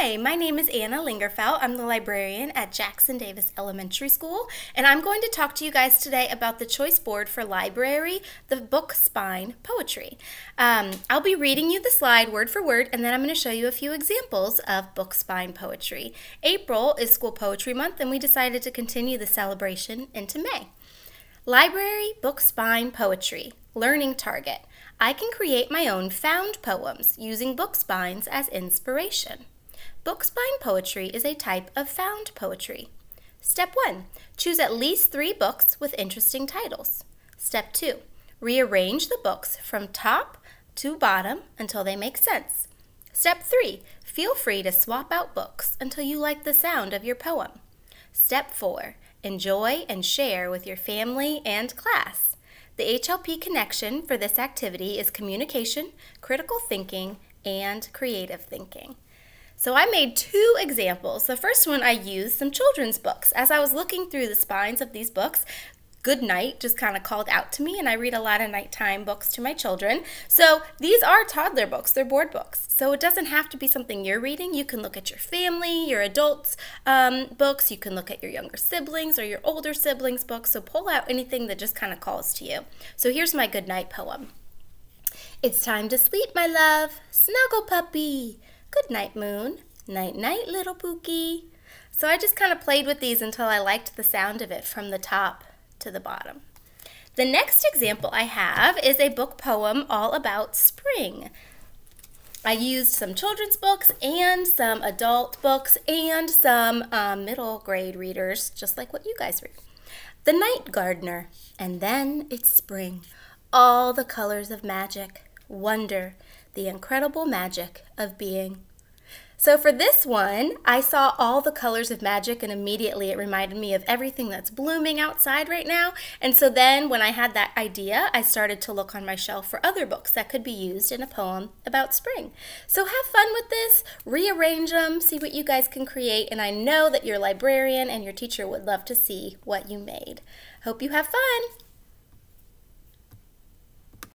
Hi, my name is Anna Lingerfeld. I'm the librarian at Jackson Davis Elementary School, and I'm going to talk to you guys today about the choice board for library, the book spine poetry. Um, I'll be reading you the slide word for word, and then I'm going to show you a few examples of book spine poetry. April is School Poetry Month, and we decided to continue the celebration into May. Library Book Spine Poetry Learning Target. I can create my own found poems using book spines as inspiration. Book spine poetry is a type of found poetry. Step 1. Choose at least three books with interesting titles. Step 2. Rearrange the books from top to bottom until they make sense. Step 3. Feel free to swap out books until you like the sound of your poem. Step 4. Enjoy and share with your family and class. The HLP connection for this activity is communication, critical thinking, and creative thinking. So I made two examples. The first one I used some children's books. As I was looking through the spines of these books, Good Night just kind of called out to me, and I read a lot of nighttime books to my children. So these are toddler books, they're board books. So it doesn't have to be something you're reading. You can look at your family, your adults' um, books, you can look at your younger siblings or your older siblings' books. So pull out anything that just kind of calls to you. So here's my Good Night poem. It's time to sleep, my love. Snuggle, puppy. Good night, moon. Night, night, little Pookie. So I just kind of played with these until I liked the sound of it from the top to the bottom. The next example I have is a book poem all about spring. I used some children's books and some adult books and some um, middle grade readers, just like what you guys read. The Night Gardener, and then it's spring. All the colors of magic, wonder, the incredible magic of being so for this one, I saw all the colors of magic and immediately it reminded me of everything that's blooming outside right now. And so then when I had that idea, I started to look on my shelf for other books that could be used in a poem about spring. So have fun with this, rearrange them, see what you guys can create, and I know that your librarian and your teacher would love to see what you made. Hope you have fun!